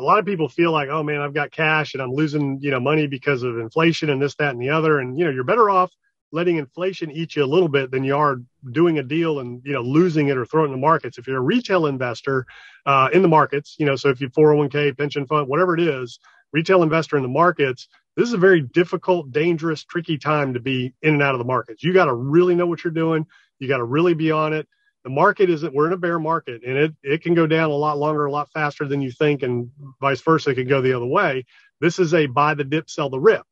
a lot of people feel like, oh man, I've got cash and I'm losing, you know, money because of inflation and this, that, and the other. And, you know, you're better off letting inflation eat you a little bit than you are doing a deal and, you know, losing it or throwing it in the markets. If you're a retail investor uh, in the markets, you know, so if you 401k, pension fund, whatever it is, retail investor in the markets, this is a very difficult, dangerous, tricky time to be in and out of the markets. You got to really know what you're doing. You got to really be on it the market isn't we're in a bear market and it it can go down a lot longer a lot faster than you think and vice versa it can go the other way. This is a buy the dip sell the rip